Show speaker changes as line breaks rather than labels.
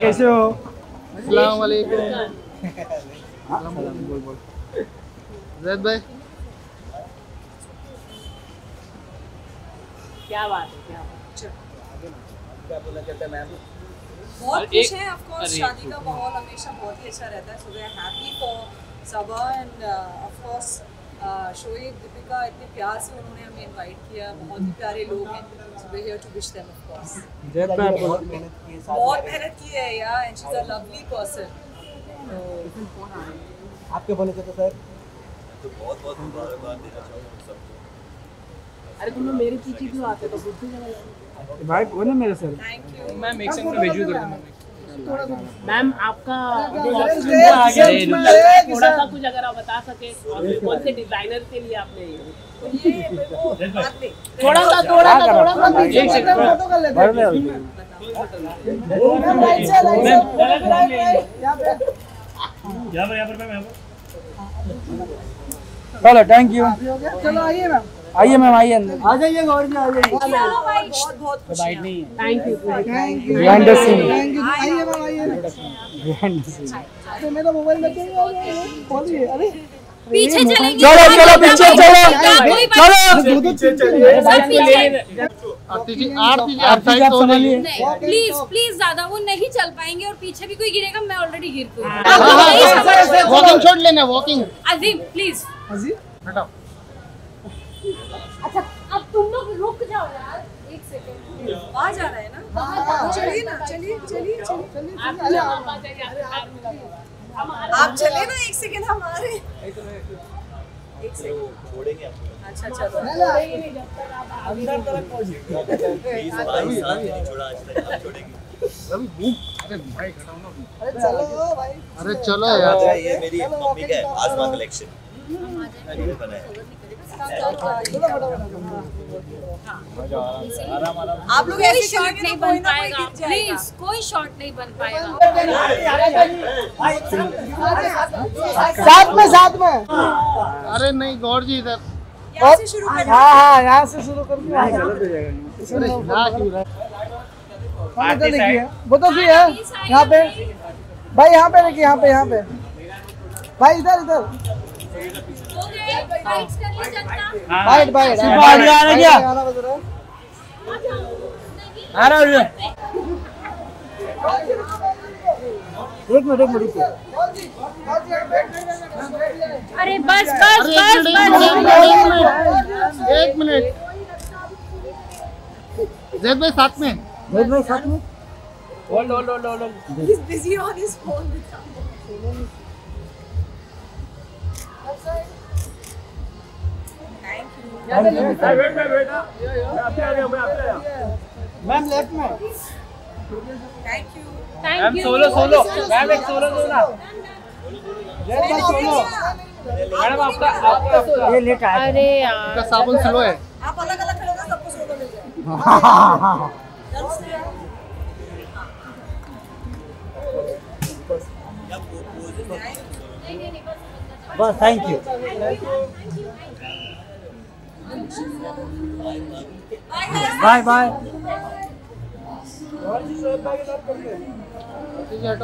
कैसे हो?
अस्सलाम वालेकुम। बोल बोल जैद भाई।
क्या बात है क्या बात है।
बहुत खुश हैं ऑफ़ कोर्स शादी का माहौल हमेशा बहुत ही अच्छा रहता है so we are happy for Saba and of course Shoaib Deepika इतने प्यार से उन्होंने हमें इनवाइट किया। बहुत ही प्यारे लोग हैं। So we here to wish them of course बहुत मेहनत की है यार and she is a lovely person
आपके बोले थे तो सर।
अरे तुम लोग मेरे पीछे क्यों आते हो? तो बुद्धि
भाई कौन है मेरे सर।
थैंक यू
मैम एक सेकंड में भेजू कर दूँगा।
मैम आपका थोड़ा सा कुछ अगर आप बता सके कौन से डिज़ाइनर के लिए आपने थोड़ा सा थोड़ा सा थोड़ा सा
चलो थैंक यू
चलो आइए मैम
आइए मैम आइए अंदर आ जाइए गौर जी आ जाइए
बहुत बहुत खुशियाँ
thank you
thank you
the scene.
Thank you आइए मैम आइए तो मेरा मोबाइल में क्यों खोलिए अरे
पीछे चलेंगे
चलो चलो पीछे चलो चलो
आरती जी आरती जी
आरती जी आप संभालिए
नहीं प्लीज़ प्लीज़ ज़्यादा वो नहीं चल पाएँगे और पीछे भी कोई गिरेगा मैं ऑलरेडी गिर गई
वॉकिंग शॉट लेना वॉकिंग
अजीम प्लीज़
हटाओ
अच्छा अब तुम लोग रुक जाओ यार। एक सेकंड
वहाँ जा रहा है ना? चलिए ना चलिए चलिए चलिए आप चले। ना एक सेकंड हम आ रहे हैं। एक सेकंड अच्छा चलो
रवि बूम अरे भाई खड़ा ना
अरे चलो भाई।
अरे चलो यार।
ये मेरी मम्मी का है आसमा कलेक्शन ये बनाया।
आप लोग ऐसे
शॉट नहीं
तो
बन पाएगा। प्लीज़ कोई शॉट नहीं बन पाएगा।
साथ में साथ में।
अरे नहीं गौर जी इधर।
यहाँ से शुरू करें
हाँ हाँ यहाँ से शुरू करके
अरे हिला क्यों रहा। है?
इधर देखिए वो तो भी है। यहाँ पे भाई यहाँ पे देखिए यहाँ पे यहाँ पे। भाई इधर इधर।
आ रहा हूँ एक मिनट एक मिनट
अरे बस। बस बस
एक मिनट
बस
एक मिनट। एक मिनट। जैद भाई साथ में।
जैद भाई साथ में।
He's busy on his phone. Thank you.
Ma'am left में।
Thank you.
Thank you
solo solo ma'am एक सोलो दो ना।
सोलो
मैडम आपका आपका ये लेट आया।
अरे यार।
का साबुन स्लो है।
आप अलग अलग खड़े होकर सबको सोलो मिल जाए That's the-
बस थैंक यू बाय बाय
ठीक है